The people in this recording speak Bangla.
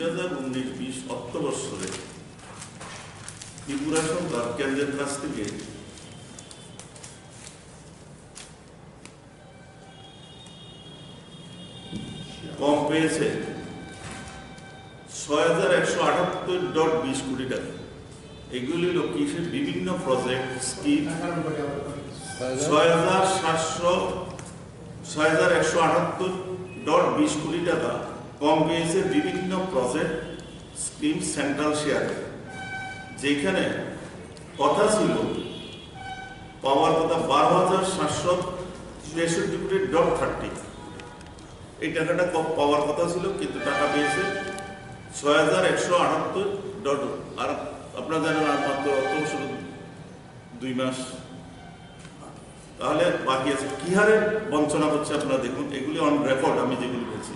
দুই হাজার ত্রিপুরা সরকার কেন্দ্রের কাছ থেকে কম পেয়েছে ছয় হাজার একশো আটাত্তর ডট বিশ কোটি টাকা। এগুলি হলো বিভিন্ন প্রজেক্ট ছয় হাজার ছয় হাজার একশো আটাত্তর ডট বিশ কোটি টাকা কম পেয়েছে বিভিন্ন প্রজেক্ট স্কিম সেন্ট্রাল শেয়ারে যেখানে কথা ছিল পাওয়ার কথা বারো হাজার সাতশো তেষট্টি কোটি ডট থার্টি। এই টাকাটা পাওয়ার কথা ছিল, কিন্তু টাকা পেয়েছে ছয় হাজার একশো আটাত্তর ডট। আর আপনারা জানেন, আর মাত্র বছর দুই মাস। তাহলে বাকি আছে। কি হারে বঞ্চনা হচ্ছে আপনারা দেখুন, এগুলি অন রেকর্ড আমি যেগুলি বলছি।